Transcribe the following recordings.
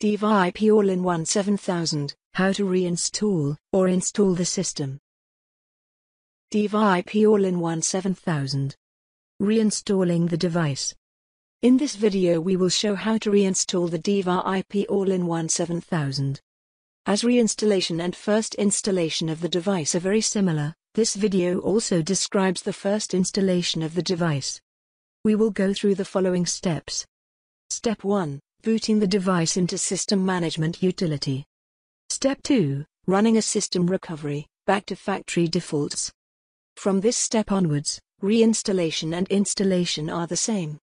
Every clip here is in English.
DIVAR IP All-in-One 7000, how to reinstall or install the system. DIVAR IP All-in-One 7000. Reinstalling the device. In this video we will show how to reinstall the DIVAR IP All-in-One 7000. As reinstallation and first installation of the device are very similar, this video also describes the first installation of the device. We will go through the following steps. Step 1 booting the device into System Management Utility. Step 2, running a system recovery, back to factory defaults. From this step onwards, reinstallation and installation are the same.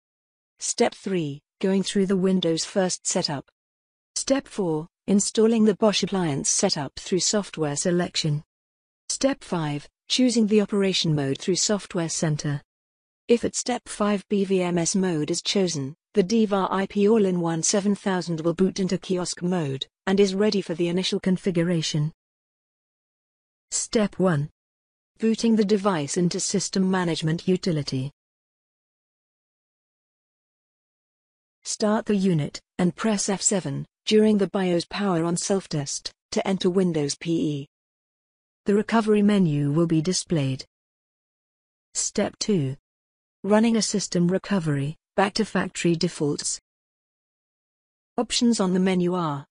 Step 3, going through the Windows First setup. Step 4, installing the Bosch appliance setup through software selection. Step 5, choosing the operation mode through Software Center. If at step 5 BVMS mode is chosen, the DIVAR IP All-in-One 7000 will boot into kiosk mode, and is ready for the initial configuration. Step 1. Booting the device into System Management Utility. Start the unit, and press F7, during the BIOS power on self-test, to enter Windows PE. The recovery menu will be displayed. Step 2. Running a system recovery, Back to factory defaults. Options on the menu are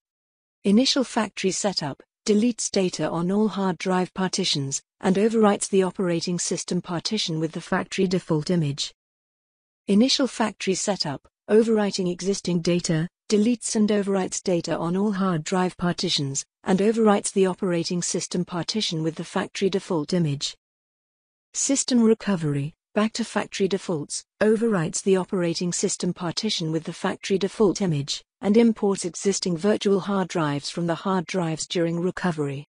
Initial factory setup, deletes data on all hard drive partitions, and overwrites the operating system partition with the factory default image. Initial factory setup, overwriting existing data, deletes and overwrites data on all hard drive partitions, and overwrites the operating system partition with the factory default image. System recovery, back to factory defaults, overwrites the operating system partition with the factory default image, and imports existing virtual hard drives from the hard drives during recovery.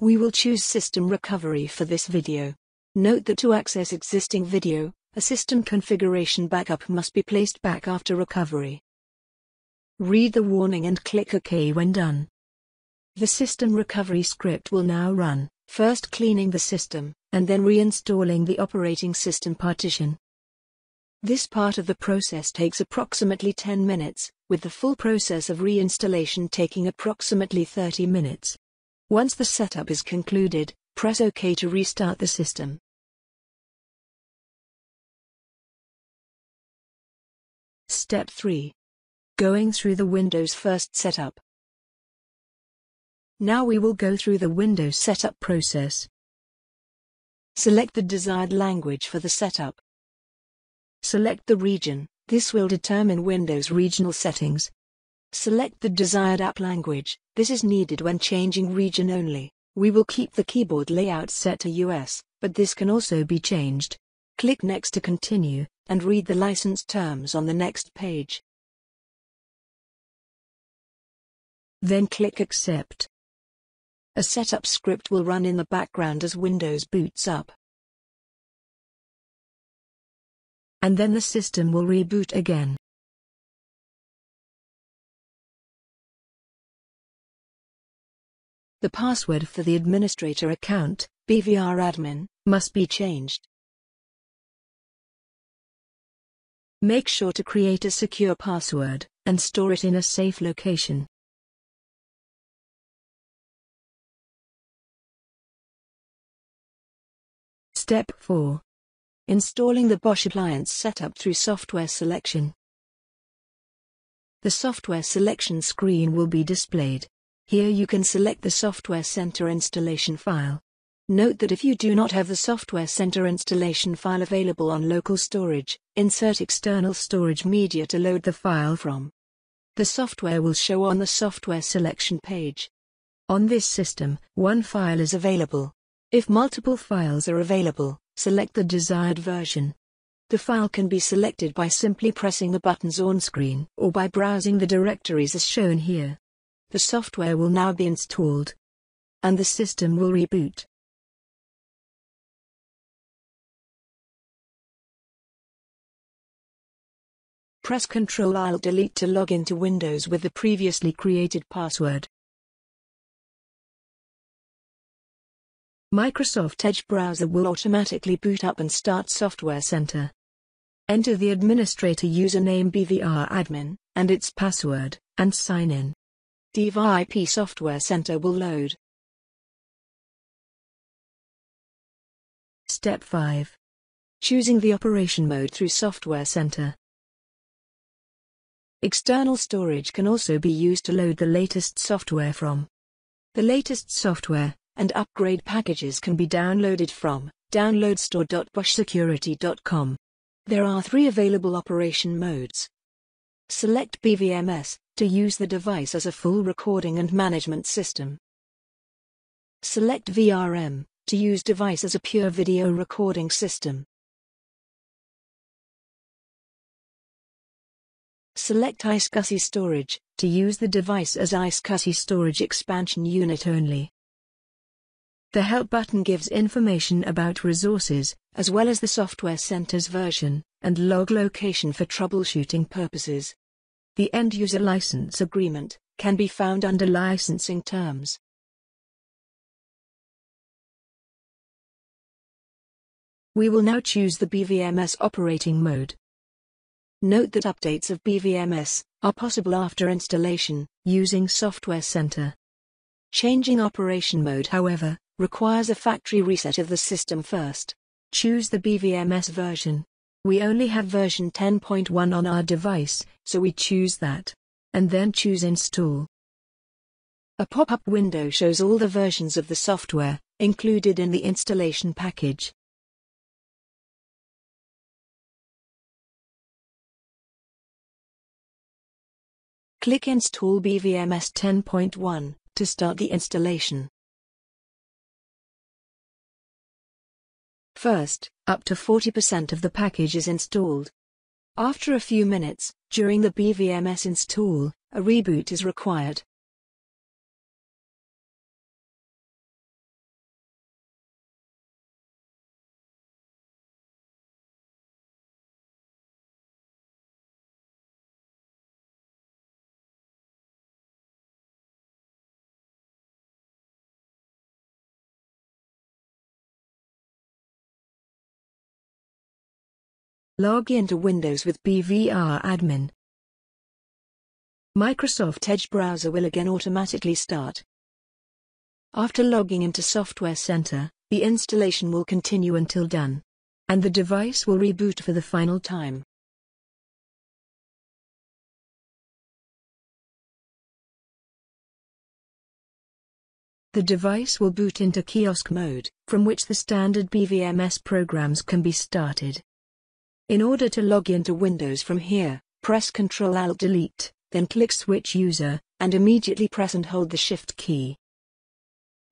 We will choose System Recovery for this video. Note that to access existing video, a system configuration backup must be placed back after recovery. Read the warning and click OK when done. The system recovery script will now run, first cleaning the system, and then reinstalling the operating system partition. This part of the process takes approximately 10 minutes, with the full process of reinstallation taking approximately 30 minutes. Once the setup is concluded, press OK to restart the system. Step 3. Going through the Windows First setup. Now we will go through the Windows setup process. Select the desired language for the setup. Select the region, this will determine Windows regional settings. Select the desired app language, this is needed when changing region only. We will keep the keyboard layout set to US, but this can also be changed. Click Next to continue, and read the license terms on the next page. Then click Accept. A setup script will run in the background as Windows boots up. And then the system will reboot again. The password for the administrator account, BVR admin, must be changed. Make sure to create a secure password, and store it in a safe location. Step 4. Installing the Bosch appliance setup through software selection. The software selection screen will be displayed. Here you can select the Software Center installation file. Note that if you do not have the Software Center installation file available on local storage, insert external storage media to load the file from. The software will show on the software selection page. On this system, one file is available. If multiple files are available, select the desired version. The file can be selected by simply pressing the buttons on screen or by browsing the directories as shown here. The software will now be installed. And the system will reboot. Press Ctrl Alt Delete to log into Windows with the previously created password. Microsoft Edge browser will automatically boot up and start Software Center. Enter the administrator username BVR admin, and its password, and sign in. DIVAR IP Software Center will load. Step 5. Choosing the operation mode through Software Center. External storage can also be used to load the latest software from. The latest software and upgrade packages can be downloaded from downloadstore.boschsecurity.com. There are three available operation modes. Select BVMS to use the device as a full recording and management system. Select VRM to use device as a pure video recording system. Select iSCSI storage to use the device as iSCSI storage expansion unit only. The Help button gives information about resources, as well as the software center's version, and log location for troubleshooting purposes. The End User License Agreement can be found under Licensing Terms. We will now choose the BVMS operating mode. Note that updates of BVMS are possible after installation, using Software Center. Changing operation mode however, requires a factory reset of the system first. Choose the BVMS version. We only have version 10.1 on our device, so we choose that. And then choose Install. A pop-up window shows all the versions of the software, included in the installation package. Click Install BVMS 10.1 to start the installation. First, up to 40% of the package is installed. After a few minutes, during the BVMS install, a reboot is required. Log into Windows with BVR Admin. Microsoft Edge browser will again automatically start. After logging into Software Center, the installation will continue until done. And the device will reboot for the final time. The device will boot into kiosk mode, from which the standard BVMS programs can be started. In order to log into Windows from here, press Ctrl-Alt-Delete, then click Switch User, and immediately press and hold the Shift key.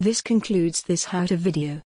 This concludes this how-to video.